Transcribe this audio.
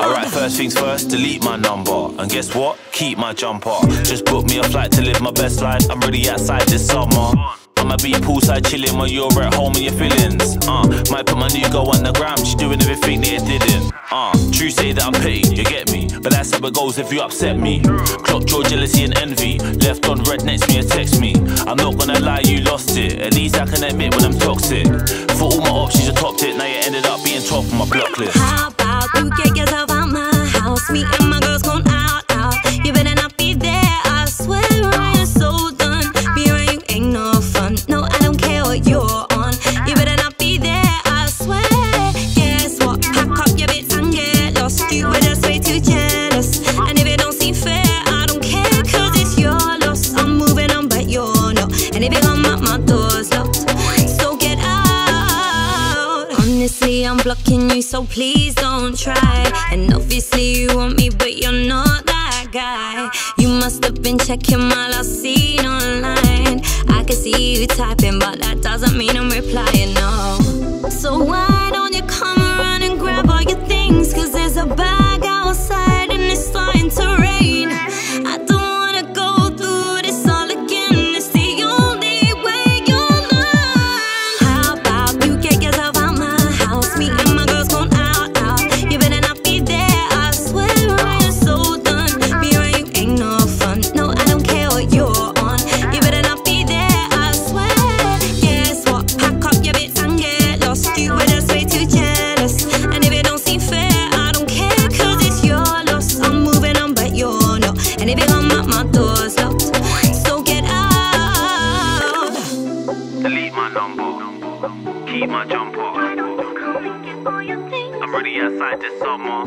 All right. First things first, delete my number. And guess what? Keep my jumper. Just book me a flight to live my best life. I'm ready outside this summer. I'ma be poolside chilling while you're at home in your feelings. Uh, might put my new girl on the gram, she doing everything that you didn't. Uh, true say that I'm petty, you get me. But that's how it goes if you upset me. Clocked your jealousy and envy. Left on read next me and text me. I'm not gonna lie, you lost it. At least I can admit when I'm toxic. For all my options, you topped it. Now you ended up being top of my block list. Door's locked. So get out. Honestly, I'm blocking you, so please don't try. And obviously, you want me, but you're not that guy. You must have been checking my last seen online. I can see you typing, but that doesn't mean I'm replying, no. So why don't you come Keep my jump jumper. I'm ready outside this summer.